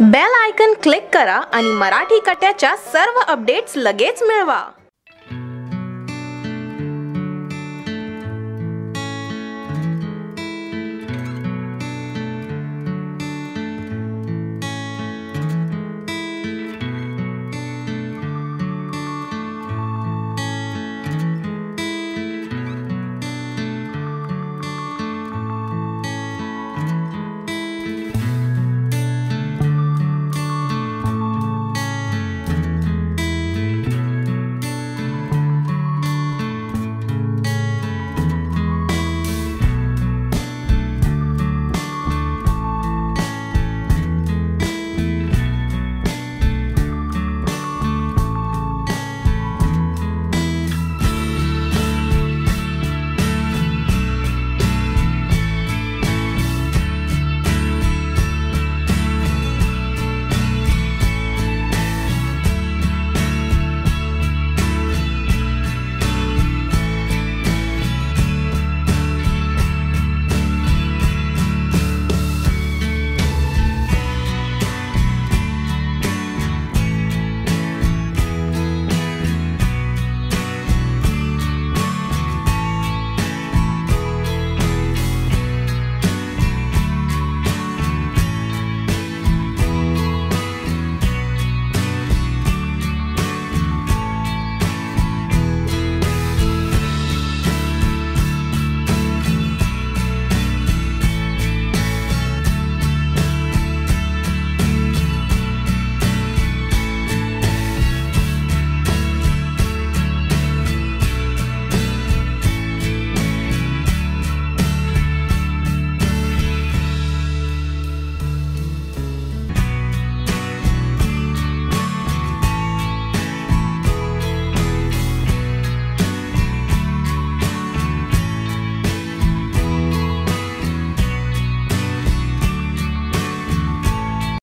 Bell icon click करा आणि मराठी कट्याच्या सर्व अपडेट्स लगेच मिळवा.